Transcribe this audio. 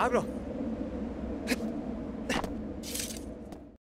Abro.